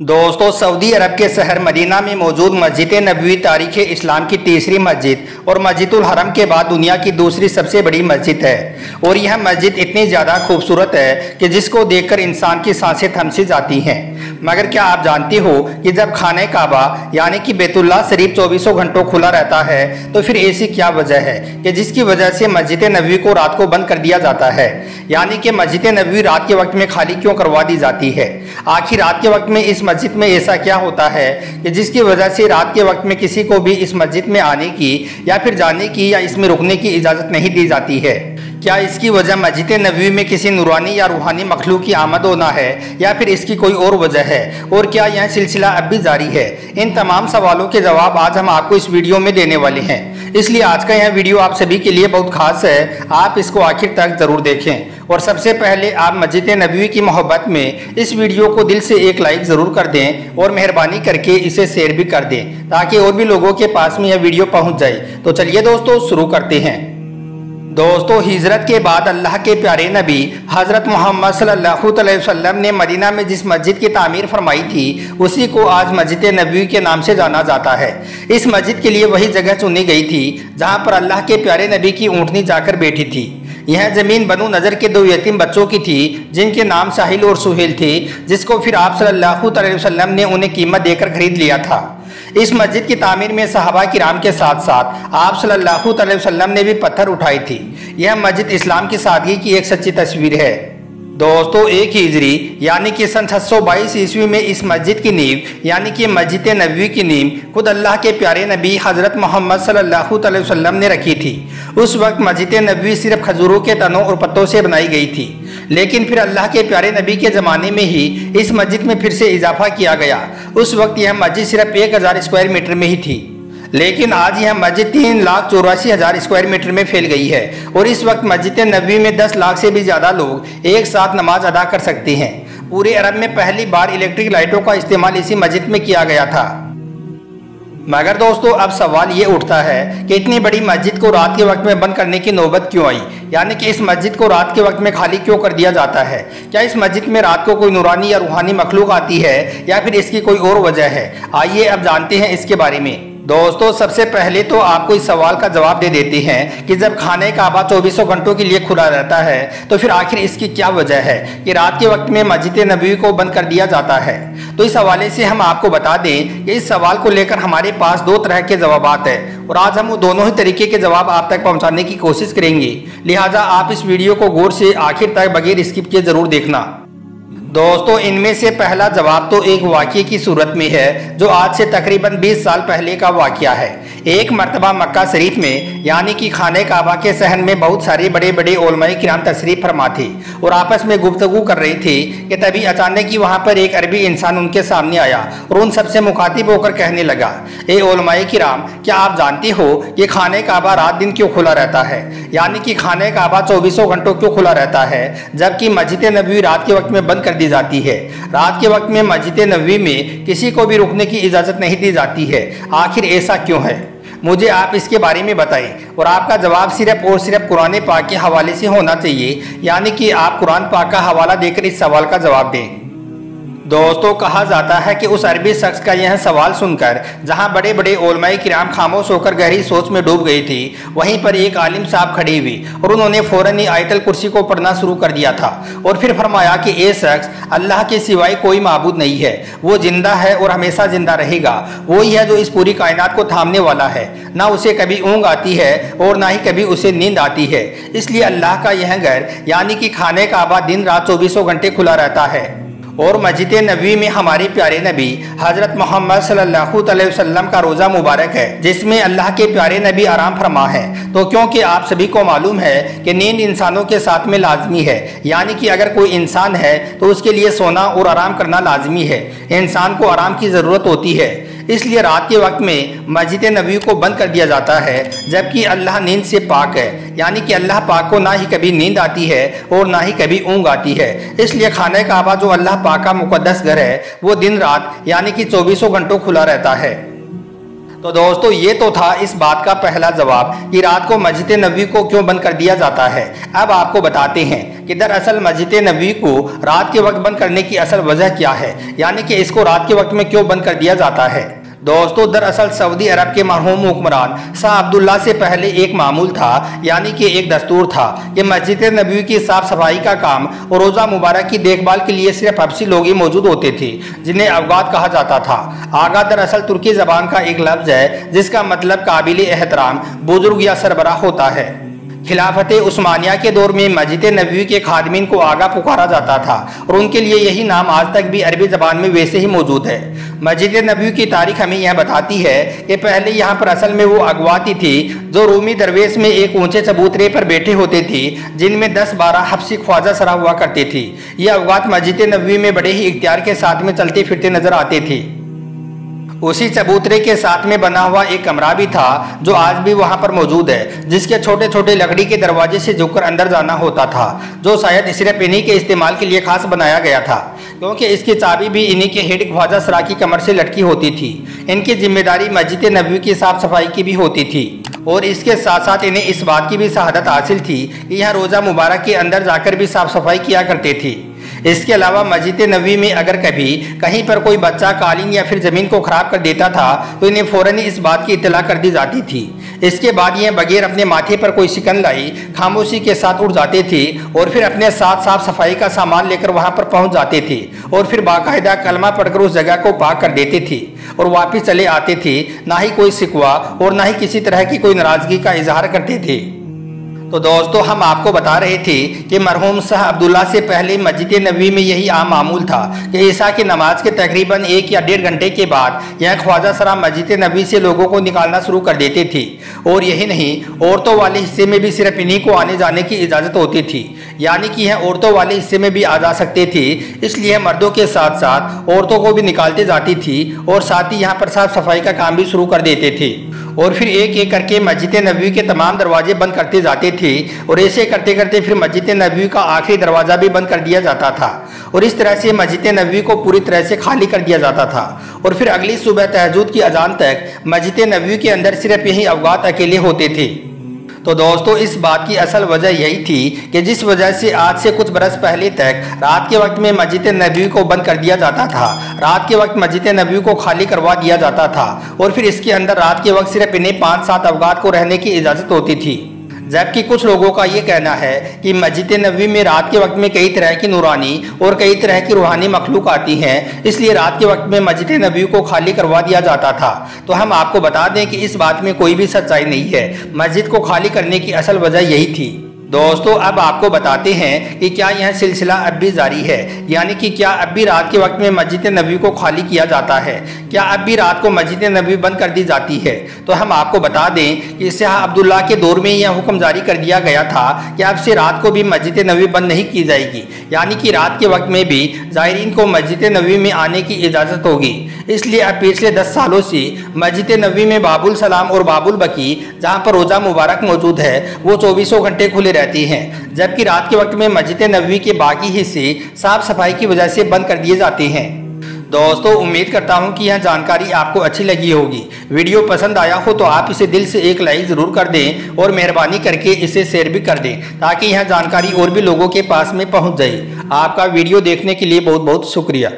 दोस्तों, सऊदी अरब के शहर मदीना में मौजूद मस्जिद नबी तारीख इस्लाम की तीसरी मस्जिद और मस्जिदुल हरम के बाद दुनिया की दूसरी सबसे बड़ी मस्जिद है। और यह मस्जिद इतनी ज़्यादा खूबसूरत है कि जिसको देखकर इंसान की साँसें थमसी जाती हैं। मगर क्या आप जानते हो कि जब खाने काबा, यानी कि बेतुल्ला शरीफ चौबीसों घंटों खुला रहता है तो फिर ऐसी क्या वजह है कि जिसकी वजह से मस्जिद नबी को रात को बंद कर दिया जाता है? यानी कि मस्जिद नबी रात के वक्त में खाली क्यों करवा दी जाती है? आखिर रात के वक्त में इस मस्जिद में ऐसा क्या होता है कि जिसकी वजह से रात के वक्त में किसी को भी इस मस्जिद में आने की, या फिर जाने की, या इसमें रुकने की इजाज़त नहीं दी जाती है? क्या इसकी वजह मस्जिद नबी में किसी नुरानी या रूहानी मखलूक की आमद होना है, या फिर इसकी कोई और वजह है? और क्या यह सिलसिला अब भी जारी है? इन तमाम सवालों के जवाब आज हम आपको इस वीडियो में देने वाले हैं। इसलिए आज का यह वीडियो आप सभी के लिए बहुत खास है। आप इसको आखिर तक ज़रूर देखें। और सबसे पहले आप मस्जिद नबी की मोहब्बत में इस वीडियो को दिल से एक लाइक ज़रूर कर दें और मेहरबानी करके इसे शेयर भी कर दें, ताकि और भी लोगों के पास में यह वीडियो पहुँच जाए। तो चलिए दोस्तों, शुरू करते हैं। दोस्तों, हिजरत के बाद अल्लाह के प्यारे नबी हज़रत मोहम्मद सल्लल्लाहु अलैहि वसल्लम ने मदीना में जिस मस्जिद की तामीर फरमाई थी, उसी को आज मस्जिद नबी के नाम से जाना जाता है। इस मस्जिद के लिए वही जगह चुनी गई थी, जहाँ पर अल्लाह के प्यारे नबी की ऊँटनी जाकर बैठी थी। यह ज़मीन बनु नज़र के दो यतीम बच्चों की थी, जिनके नाम साहिल और सुहेल थे, जिसको फिर आप सल्लल्लाहु अलैहि वसल्लम ने उन्हें कीमत देकर खरीद लिया था। इस मस्जिद की तामीर में सहाबा किराम के साथ साथ आप सल्लल्लाहु अलैहि वसल्लम ने भी पत्थर उठाई थी। यह मस्जिद इस्लाम की सादगी की एक सच्ची तस्वीर है। दोस्तों, एक हिजरी, यानी कि सन छः सौ बाईस ईस्वी में इस मस्जिद की नींव, यानी कि मस्जिद नबी की नींव, खुद अल्लाह के प्यारे नबी हज़रत मोहम्मद सल्लल्लाहु अलैहि वसल्लम ने रखी थी। उस वक्त मस्जिद नबी सिर्फ़ खजूरों के तनों और पत्तों से बनाई गई थी, लेकिन फिर अल्लाह के प्यारे नबी के ज़माने में ही इस मस्जिद में फिर से इजाफा किया गया। उस वक्त यह मस्जिद सिर्फ़ एक हज़ार स्क्वायर मीटर में ही थी, लेकिन आज यह मस्जिद तीन लाख चौरासी हज़ार स्क्वायर मीटर में फैल गई है और इस वक्त मस्जिद नबी में दस लाख से भी ज़्यादा लोग एक साथ नमाज़ अदा कर सकते हैं। पूरे अरब में पहली बार इलेक्ट्रिक लाइटों का इस्तेमाल इसी मस्जिद में किया गया था। मगर दोस्तों, अब सवाल ये उठता है कि इतनी बड़ी मस्जिद को रात के वक्त में बंद करने की नौबत क्यों आई? यानी कि इस मस्जिद को रात के वक्त में खाली क्यों कर दिया जाता है? क्या इस मस्जिद में रात को कोई नूरानी या रूहानी मखलूक आती है या फिर इसकी कोई और वजह है? आइए अब जानते हैं इसके बारे में। दोस्तों, सबसे पहले तो आपको इस सवाल का जवाब दे देते हैं कि जब खाने का आबा चौबीसों घंटों के लिए खुला रहता है तो फिर आखिर इसकी क्या वजह है कि रात के वक्त में मस्जिद नबी को बंद कर दिया जाता है? तो इस हवाले से हम आपको बता दें कि इस सवाल को लेकर हमारे पास दो तरह के जवाब है और आज हम दोनों ही तरीके के जवाब आप तक पहुँचाने की कोशिश करेंगे। लिहाजा आप इस वीडियो को गौर से आखिर तक बगैर स्किप किए ज़रूर देखना। दोस्तों, इनमें से पहला जवाब तो एक वाक्य की सूरत में है, जो आज से तकरीबन 20 साल पहले का वाक्य है। एक मरतबा मक्का शरीफ में, यानी कि खाने काबा के सहन में बहुत सारे बड़े बड़े ओलमाई किराम तशरीफ़ फरमा थी और आपस में गुफ्तगु कर रही थी कि तभी अचानक ही वहाँ पर एक अरबी इंसान उनके सामने आया और उन सबसे मुखातिब होकर कहने लगा, ए ओलमाई किराम, क्या आप जानती हो कि खाने काबा रात दिन क्यों खुला रहता है? यानी कि खाने काबा चौबीसों घंटों क्यों खुला रहता है? जबकि मस्जिद नबी रात के वक्त में बंद कर दी जाती है। रात के वक्त में मस्जिद नबी में किसी को भी रुकने की इजाज़त नहीं दी जाती है। आखिर ऐसा क्यों है? मुझे आप इसके बारे में बताएँ। और आपका जवाब सिर्फ़ और सिर्फ़ कुरान पाक के हवाले से होना चाहिए। यानी कि आप कुरान पाक का हवाला देकर इस सवाल का जवाब दें। दोस्तों, कहा जाता है कि उस अरबी शख्स का यह सवाल सुनकर, जहाँ बड़े बड़े ओलमाई किराम खामोश होकर गहरी सोच में डूब गई थी, वहीं पर एक आलिम साहब खड़ी हुई और उन्होंने फ़ौरन ही आयतल कुर्सी को पढ़ना शुरू कर दिया था और फिर फरमाया कि ये शख्स, अल्लाह के सिवाय कोई मबूद नहीं है, वो ज़िंदा है और हमेशा ज़िंदा रहेगा, वही है जो इस पूरी कायनात को थामने वाला है, ना उसे कभी ऊँग आती है और ना ही कभी उसे नींद आती है। इसलिए अल्लाह का यह घर, यानी कि खाने का आबा दिन रात चौबीसों घंटे खुला रहता है। और मस्जिद नबी में हमारे प्यारे नबी हज़रत मोहम्मद सल्लल्लाहु अलैहि वसल्लम का रोज़ा मुबारक है, जिसमें अल्लाह के प्यारे नबी आराम फरमा है। तो क्योंकि आप सभी को मालूम है कि नींद इंसानों के साथ में लाजमी है, यानी कि अगर कोई इंसान है तो उसके लिए सोना और आराम करना लाजमी है। इंसान को आराम की ज़रूरत होती है। इसलिए रात के वक्त में मस्जिद नबी को बंद कर दिया जाता है, जबकि अल्लाह नींद से पाक है। यानी कि अल्लाह पाक को ना ही कभी नींद आती है और ना ही कभी ऊँग आती है। इसलिए खाने का आबा जो अल्लाह पाक का मुकदस घर है, वो दिन रात यानी कि चौबीसों घंटों खुला रहता है। तो दोस्तों, ये तो था इस बात का पहला जवाब कि रात को मस्जिद नबी को क्यों बंद कर दिया जाता है। अब आपको बताते हैं कि दरअसल मस्जिद नबी को रात के वक्त बंद करने की असल वजह क्या है? यानी कि इसको रात के वक्त में क्यों बंद कर दिया जाता है? दोस्तों, दरअसल सऊदी अरब के मरहूम हुक्मरान शाह अब्दुल्ला से पहले एक मामूल था, यानी कि एक दस्तूर था। कि मस्जिद नबी की साफ़ सफ़ाई का काम और रोज़ा मुबारक की देखभाल के लिए सिर्फ़ हफ्सी लोग ही मौजूद होते थे, जिन्हें अवगात कहा जाता था। आगा दरअसल तुर्की जबान का एक लफ्ज़ है, जिसका मतलब काबिल एहतराम बुज़ुर्ग या सरबराह होता है। खिलाफत उस्मानिया के दौर में मस्जिद नबी के खादमीन को आगा पुकारा जाता था और उनके लिए यही नाम आज तक भी अरबी जबान में वैसे ही मौजूद है। मस्जिद नबी की तारीख हमें यह बताती है कि पहले यहाँ पर असल में वो अगवाती थी, जो रूमी दरवेश में एक ऊँचे चबूतरे पर बैठे होते थे, जिनमें दस बारह हफ्सी ख्वाजा सरा हुआ करती थी। ये अवगात मस्जिद नबी में बड़े ही इख्तियार के साथ में चलते फिरते नज़र आते थे। उसी चबूतरे के साथ में बना हुआ एक कमरा भी था, जो आज भी वहाँ पर मौजूद है, जिसके छोटे छोटे लकड़ी के दरवाजे से झुककर अंदर जाना होता था, जो शायद सिर्फ़ इन्हीं के इस्तेमाल के लिए खास बनाया गया था, क्योंकि इसकी चाबी भी इन्हीं के हेड ख्वाजा सरा की कमर से लटकी होती थी। इनकी ज़िम्मेदारी मस्जिद नबी की साफ़ सफ़ाई की भी होती थी, और इसके साथ साथ इन्हें इस बात की भी शहादत हासिल थी कि यहाँ रोज़ा मुबारक के अंदर जाकर भी साफ़ सफ़ाई किया करते थे। इसके अलावा मस्जिद नबी में अगर कभी कहीं पर कोई बच्चा कालीन या फिर ज़मीन को ख़राब कर देता था तो इन्हें फ़ौरन इस बात की इतला कर दी जाती थी। इसके बाद ये बगैर अपने माथे पर कोई शिकन लाई, खामोशी के साथ उड़ जाते थे और फिर अपने साथ साफ़ सफ़ाई का सामान लेकर वहाँ पर पहुँच जाते थे और फिर बाकायदा कलमा पढ़कर उस जगह को पाक कर देते थे और वापस चले आते थे। ना ही कोई सिकवा और ना ही किसी तरह की कोई नाराज़गी का इजहार करते थे। तो दोस्तों, हम आपको बता रहे थे कि मरहूम शाह अब्दुल्ला से पहले मस्जिद नबी में यही आम मामूल था कि ईसा की नमाज़ के तकरीबन एक या डेढ़ घंटे के बाद यह ख्वाजा सरा मस्जिद नबी से लोगों को निकालना शुरू कर देते थे। और यही नहीं, औरतों वाले हिस्से में भी सिर्फ़ इन्हीं को आने जाने की इजाज़त होती थी। यानी कि यह औरतों वाले हिस्से में भी आ जा सकते थे, इसलिए मर्दों के साथ साथ औरतों को भी निकालते जाती थी और साथ ही यहाँ पर साफ़ सफ़ाई का काम भी शुरू कर देते थे। और फिर एक एक करके मस्जिद नबी के तमाम दरवाजे बंद करते जाते थे और ऐसे करते करते फिर मस्जिद नबी का आखिरी दरवाज़ा भी बंद कर दिया जाता था और इस तरह से मस्जिद नबी को पूरी तरह से खाली कर दिया जाता था और फिर अगली सुबह तहजूद की अजान तक मस्जिद नबी के अंदर सिर्फ़ यही अवगात अकेले होते थे। तो दोस्तों, इस बात की असल वजह यही थी कि जिस वजह से आज से कुछ बरस पहले तक रात के वक्त में मस्जिद नबी को बंद कर दिया जाता था। रात के वक्त मस्जिद नबी को खाली करवा दिया जाता था और फिर इसके अंदर रात के वक्त सिर्फ़ इन्हें पाँच सात अवगात को रहने की इजाज़त होती थी। जबकि कुछ लोगों का ये कहना है कि मस्जिद नबी में रात के वक्त में कई तरह की नूरानी और कई तरह की रूहानी मखलूक आती हैं, इसलिए रात के वक्त में मस्जिद नबी को खाली करवा दिया जाता था। तो हम आपको बता दें कि इस बात में कोई भी सच्चाई नहीं है। मस्जिद को खाली करने की असल वजह यही थी। दोस्तों, अब आपको बताते हैं कि क्या यह सिलसिला अब भी जारी है। यानी कि क्या अब भी रात के वक्त में मस्जिद नबी को खाली किया जाता है? क्या अब भी रात को मस्जिद नबी बंद कर दी जाती है? तो हम आपको बता दें कि शाह अब्दुल्ला के दौर में यह हुक्म जारी कर दिया गया था कि अब से रात को भी मस्जिद नबी बंद नहीं की जाएगी। यानी कि रात के वक्त में भी ज़ायरीन को मस्जिद नबी में आने की इजाज़त होगी। इसलिए अब पिछले दस सालों से मस्जिद नबी में बाबुल सलाम और बाबुल बकी, जहाँ पर रोज़ा मुबारक मौजूद है, वो चौबीसों घंटे खुले रहती हैं। जबकि रात के वक्त में मस्जिद नबी के बाकी हिस्से साफ़ सफ़ाई की वजह से बंद कर दिए जाते हैं। दोस्तों, उम्मीद करता हूँ कि यह जानकारी आपको अच्छी लगी होगी। वीडियो पसंद आया हो तो आप इसे दिल से एक लाइक ज़रूर कर दें और मेहरबानी करके इसे शेयर भी कर दें, ताकि यह जानकारी और भी लोगों के पास में पहुँच जाए। आपका वीडियो देखने के लिए बहुत बहुत शुक्रिया।